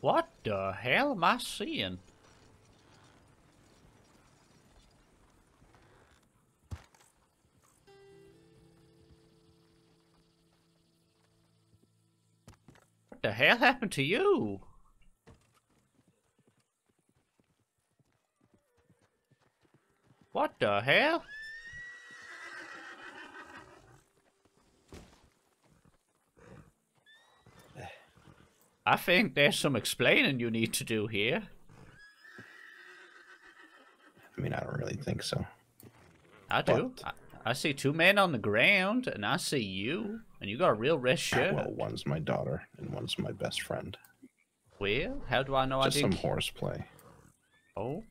What the hell am I seeing? What the hell happened to you? What the hell? I think there's some explaining you need to do here. I mean, I don't really think so. I do. I, I see two men on the ground, and I see you, and you got a real red shirt. Well, one's my daughter and one's my best friend. Well, how do I know Just I some didn't? horseplay. Oh,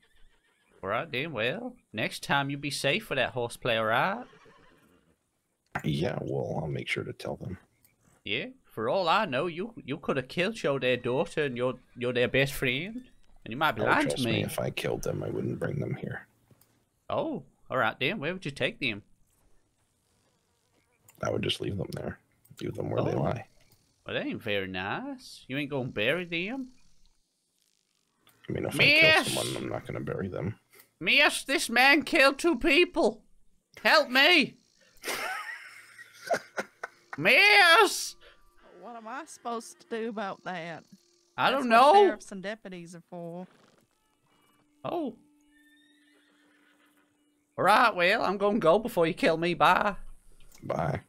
all right then. Well, next time you be safe with that horseplay, all right? Yeah, well, I'll make sure to tell them. Yeah. For all I know, you you could have killed your their daughter and your your their best friend, and you might be Oh, lying to me, me. if I killed them, I wouldn't bring them here. Oh, all right then. Where would you take them? I would just leave them there. Leave them where they Oh. lie. Well, that ain't very nice. You ain't gonna bury them. I mean, if I Miss! kill someone, I'm not going to bury them. Miss, this man killed two people. Help me. Miss! What am I supposed to do about that? I That's don't what know. Sheriffs and deputies are for. Oh. Alright, well, I'm gonna go before you kill me. Bye. Bye.